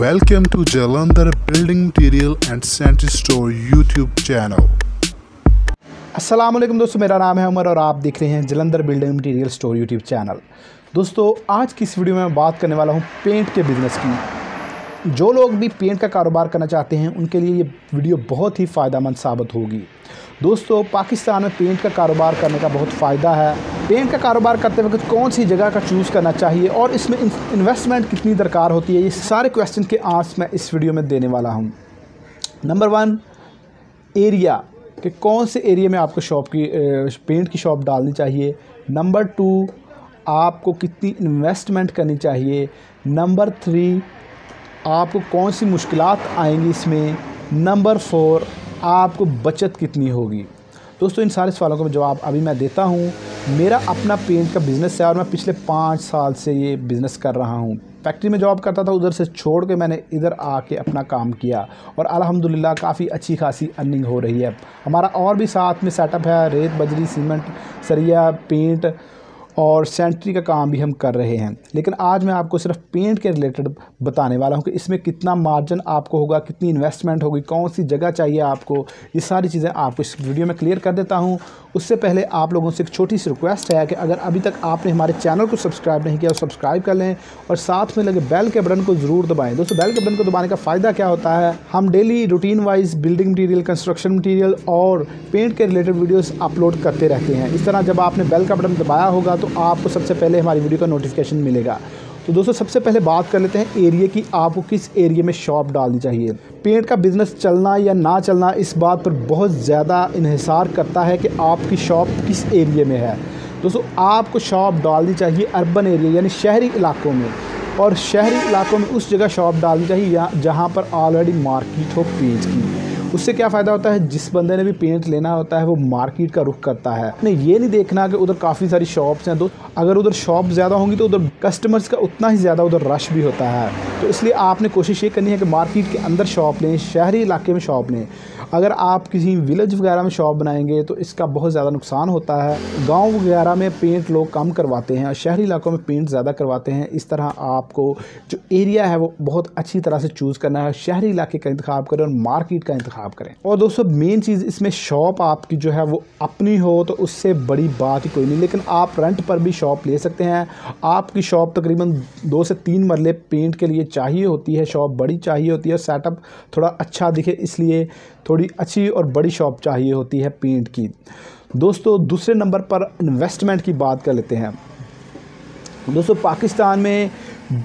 Welcome to Jalandhar building material store YouTube channel السلام علیکم دوستو میرا نام ہے عمر اور آپ دیکھ رہے ہیں Jalandhar building material store YouTube channel دوستو آج کی اس ویڈیو میں بات کرنے والا ہوں پینٹ کے بزنس کی جو لوگ بھی پینٹ کا کاروبار کرنا چاہتے ہیں ان کے لیے یہ ویڈیو بہت ہی فائدہ مند ثابت ہوگی دوستو پاکستان میں پینٹ کا کاروبار کرنے کا بہت فائدہ ہے پینٹ کا کاروبار کرتے وقت کون سی جگہ کا چوز کرنا چاہیے اور اس میں انویسٹمنٹ کتنی درکار ہوتی ہے، یہ سارے کویشچن کے آنس میں اس ویڈیو میں دینے والا ہوں۔ نمبر ون ایریا کہ کون سے ایریا میں آپ کو شاپ کی پینٹ کی شاپ ڈالنی چاہیے؟ نمبر ٹو آپ کو کتنی انویسٹمنٹ کرنی چاہیے؟ نمبر تھری آپ کو کون سی مشکلات آئیں گی اس میں؟ نمبر فور آپ کو بچت کتنی ہوگی؟ دوستو، ان سارے سوالوں کا جواب ابھی میں دیتا ہوں۔ میرا اپنا پینٹ کا بزنس ہے اور میں پچھلے پانچ سال سے یہ بزنس کر رہا ہوں۔ فیکٹری میں جاب کرتا تھا، ادھر سے چھوڑ کے میں نے ادھر آ کے اپنا کام کیا اور الحمدللہ کافی اچھی خاصی ارننگ ہو رہی ہے۔ ہمارا اور بھی ساتھ میں سیٹ اپ ہے، ریت، بجری سیمنٹ سریا پینٹ اور سینٹری کا کام بھی ہم کر رہے ہیں۔ لیکن آج میں آپ کو صرف پینٹ کے ریلیٹڈ بتانے والا ہوں کہ اس میں کتنا مارجن آپ کو ہوگا، کتنی انویسٹمنٹ ہوگی، کون سی جگہ چاہیے آپ کو، یہ ساری چیزیں آپ کو اس ویڈیو میں کلیئر کر دیتا ہوں۔ اس سے پہلے آپ لوگوں سے ایک چھوٹی سی ریکویسٹ ہے کہ اگر ابھی تک آپ نے ہمارے چینل کو سبسکرائب نہیں کیا سبسکرائب کر لیں اور ساتھ میں لگے بیل کے بٹن کو ضرور دبائیں۔ دوستو بیل کے بٹن کو دبانے کا فائدہ کیا ہوتا ہے؟ ہم daily routine wise building material construction material اور پینٹ کے ریلیٹڈ ویڈیوز اپلوڈ کرتے رہتے ہیں۔ اس طرح جب آپ نے بیل کا بٹن دبایا ہوگا تو آپ کو سب سے پہلے ہماری ویڈیو کا نوٹیفیکیشن ملے گا۔ تو دوستو، سب سے پہلے بات کر لیتے ہیں ایریے کی، آپ کو کس ایریے میں شاپ ڈالنی چاہیے؟ پینٹ کا بزنس چلنا یا نہ چلنا، اس بات پر بہت زیادہ انحصار کرتا ہے کہ آپ کی شاپ کس ایریے میں ہے۔ دوستو، آپ کو شاپ ڈالنی چاہیے اربن ایریے یعنی شہری علاقوں میں۔ اور شہری علاقوں میں اس جگہ شاپ ڈالنی چاہیے جہاں پر آلریڈی مارکیٹ ہو پینٹ کی۔ اس سے کیا فائدہ ہوتا ہے؟ جس بندے نے بھی پینٹ لینا ہوتا ہے، وہ مارکیٹ کا رخ کرتا ہے۔ نے یہ نہیں دیکھنا کہ ادھر کافی ساری شاپس ہیں۔ تو اگر ادھر شاپ زیادہ ہوں گی تو ادھر کسٹمرز کا اتنا ہی زیادہ ادھر رش بھی ہوتا ہے۔ تو اس لیے آپ نے کوشش یہ کرنی ہے کہ مارکیٹ کے اندر شاپ لیں، شہری علاقے میں شاپ لیں۔ اگر آپ کسی ولیج وغیرہ میں شاپ بنائیں گے تو اس کا بہت زیادہ نقصان ہوتا ہے۔ گاؤں وغیرہ میں پینٹ لوگ کم کرواتے ہیں اور شہری علاقوں میں پینٹ زیادہ کرواتے ہیں۔ اس طرح آپ کو جو ایریا ہے وہ بہت اچھی طرح سے چوز کرنا ہے۔ شہری علاقے کا انتخاب کریں اور مارکیٹ کا انتخاب انتخاب کریں۔ اور دوستو مین چیز اس میں شاپ آپ کی جو ہے وہ اپنی ہو تو اس سے بڑی بات ہی کوئی نہیں، لیکن آپ رنٹ پر بھی شاپ لے سکتے ہیں۔ آپ کی شاپ تقریباً دو سے تین مرلے پینٹ کے لیے چاہیے ہوتی ہے شاپ بڑی چاہیے ہوتی ہے اور سیٹ اپ تھوڑا اچھا دکھے، اس لیے تھوڑی اچھی اور بڑی شاپ چاہیے ہوتی ہے پینٹ کی۔ دوستو، دوسرے نمبر پر انویسٹمنٹ کی بات کر لیتے ہیں۔ دوستو، پاکستان میں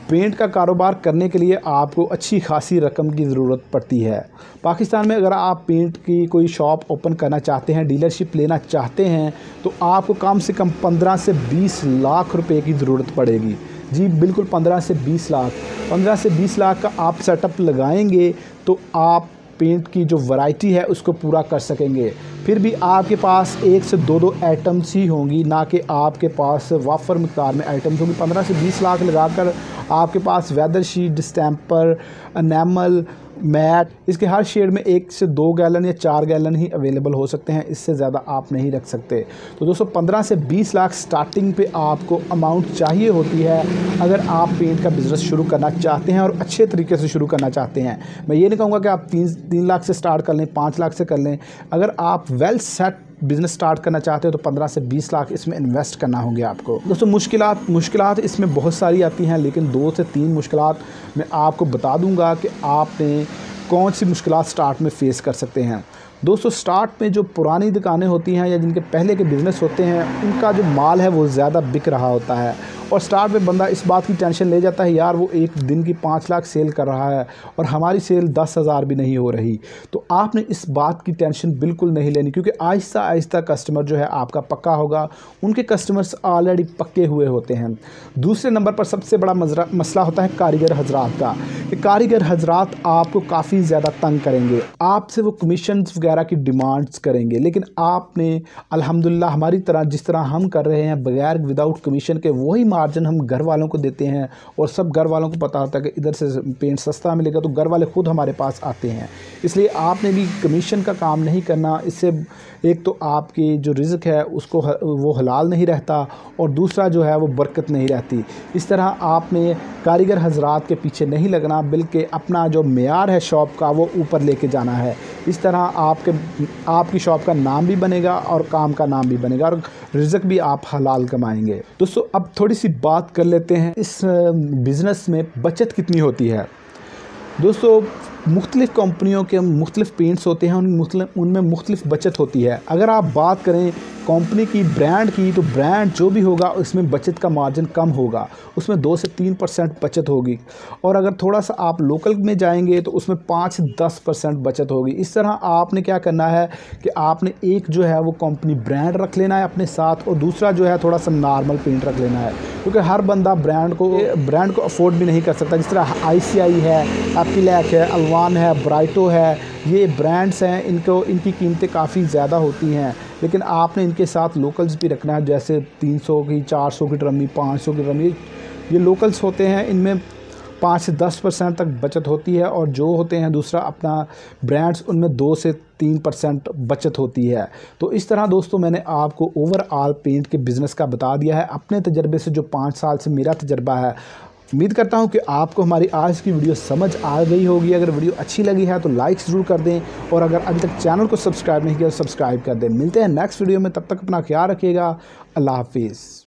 پینٹ کا کاروبار کرنے کے لیے آپ کو اچھی خاصی رقم کی ضرورت پڑتی ہے۔ پاکستان میں اگر آپ پینٹ کی کوئی شاپ اوپن کرنا چاہتے ہیں ڈیلرشپ لینا چاہتے ہیں، تو آپ کو کم سے کم پندرہ سے بیس لاکھ روپے کی ضرورت پڑے گی۔ جی بالکل، پندرہ سے بیس لاکھ۔ پندرہ سے بیس لاکھ کا آپ سیٹ اپ لگائیں گے تو آپ پینٹ کی جو ورائٹی ہے، اس کو پورا کر سکیں گے۔ پھر بھی آپ کے پاس ایک سے دو دو آئٹمس ہی ہوں گی، نہ کہ آپ کے پاس وافر مقدار میں آئٹمس ہوں گی۔ پندرہ سے بیس لاکھ لگا کر آپ کے پاس weather sheet distemper enamel matt اس کے ہر شیڈ میں ایک سے دو گیلن یا چار گیلن ہی اویلیبل ہو سکتے ہیں، اس سے زیادہ آپ نہیں رکھ سکتے۔ تو دوستو، پندرہ سے بیس لاکھ سٹارٹنگ پہ آپ کو اماؤنٹ چاہیے ہوتی ہے۔ اگر آپ پینٹ کا بزنس شروع کرنا چاہتے ہیں اور اچھے طریقے سے شروع کرنا چاہتے ہیں، میں یہ نہیں کہوں گا کہ آپ تین تین لاکھ سے سٹارٹ کر لیں، پانچ لاکھ سے کر لیں۔ اگر آپ ویل سیٹ بزنس سٹارٹ کرنا چاہتے ہو تو پندرہ سے بیس لاکھ اس میں انویسٹ کرنا ہوں گے آپ کو۔ دوستوں مشکلات مشکلات اس میں بہت ساری آتی ہیں، لیکن دو سے تین مشکلات میں آپ کو بتا دوں گا کہ آپ نے کون سی مشکلات سٹارٹ میں فیس کر سکتے ہیں۔ دوستو سٹارٹ میں جو پرانی دکانیں ہوتی ہیں یا جن کے پہلے کے بزنس ہوتے ہیں، ان کا جو مال ہے وہ زیادہ بک رہا ہوتا ہے۔ اور سٹارٹ پہ بندہ اس بات کی ٹینشن لے جاتا ہے، یار، وہ ایک دن کی پانچ لاکھ سیل کر رہا ہے اور ہماری سیل دس ہزار بھی نہیں ہو رہی۔ تو آپ نے اس بات کی ٹینشن بالکل نہیں لینی، کیونکہ آہستہ آہستہ کسٹمر جو ہے آپ کا پکا ہوگا۔ ان کے کسٹمرز آلریڈی پکے ہوئے ہوتے ہیں۔ دوسرے نمبر پر سب سے بڑا مسئلہ ہوتا ہے کاریگر حضرات کا، کہ کاریگر حضرات آپ کو کافی زیادہ تنگ کریں گے۔ آپ سے وہ کمیشنز وغیرہ کی ڈیمانڈز کریں گے۔ لیکن آپ نے، الحمدللہ، ہماری طرح جس طرح ہم کر رہے ہیں، بغیر وداؤٹ کمیشن کے، وہی مارجن ہم گھر والوں کو دیتے ہیں اور سب گھر والوں کو پتا ہوتا ہے کہ ادھر سے پینٹ سستا ملے گا تو گھر والے خود ہمارے پاس آتے ہیں۔ اس لیے آپ نے بھی کمیشن کا کام نہیں کرنا، اس سے ایک تو آپ کی جو رزق ہے، اس کو وہ حلال نہیں رہتا اور دوسرا جو ہے، وہ برکت نہیں رہتی۔ اس طرح آپ نے کاریگر حضرات کے پیچھے نہیں لگنا، بلکہ اپنا جو معیار ہے شاپ کا، وہ اوپر لے کے جانا ہے۔ اس طرح آپ کے، آپ کی شاپ کا نام بھی بنے گا اور کام کا نام بھی بنے گا اور رزق بھی آپ حلال کمائیں گے۔ دوستو، اب تھوڑی سی بات کر لیتے ہیں، اس، بزنس میں بچت کتنی ہوتی ہے؟ دوستو، مختلف کمپنیوں کے مختلف پینٹس ہوتے ہیں، ان مختلف ان میں مختلف بچت ہوتی ہے۔ اگر آپ بات کریں کمپنی کی برانڈ کی تو برانڈ جو بھی ہوگا، اس میں بچت کا مارجن کم ہوگا۔ اس میں دو سے تین پرسنٹ بچت ہوگی۔ اور اگر تھوڑا سا آپ لوکل میں جائیں گے تو اس میں پانچ سے دس پرسنٹ بچت ہوگی۔ اس طرح آپ نے کیا کرنا ہے کہ آپ نے ایک جو ہے وہ کمپنی برانڈ رکھ لینا ہے اپنے ساتھ اور دوسرا جو ہے تھوڑا سا نارمل پینٹ رکھ لینا ہے۔ کیونکہ ہر بندہ برانڈ کو برانڈ کو افورڈ بھی نہیں کر سکتا۔ جس طرح آئی سی آئی ہے ایپیلیک ہے الوان ہے برائٹو ہے، یہ برانڈز ہیں، ان کو، ان کی قیمتیں کافی زیادہ ہوتی ہیں۔ لیکن آپ نے ان کے ساتھ لوکلز بھی رکھنا ہے، جیسے تین سو کی، چار سو کی ڈرمی پانچ سو کی ڈرمی یہ لوکلز ہوتے ہیں، ان میں پانچ سے دس پرسنٹ تک بچت ہوتی ہے اور جو ہوتے ہیں دوسرا اپنا برانڈز ان میں دو سے تین پرسنٹ بچت ہوتی ہے۔ تو اس طرح دوستوں میں نے آپ کو اوور آل پینٹ کے بزنس کا بتا دیا ہے۔ اپنے تجربے سے جو پانچ سال سے میرا تجربہ ہے امید کرتا ہوں کہ آپ کو ہماری آج کی ویڈیو سمجھ آ گئی ہوگی۔ اگر ویڈیو اچھی لگی ہے تو لائک ضرور کر دیں اور اگر ابھی تک چینل کو سبسکرائب نہیں کیا تو سبسکرائب کر دیں۔ ملتے ہیں نیکسٹ ویڈیو میں، تب تک اپنا خیال رکھیے گا۔ اللہ حافظ۔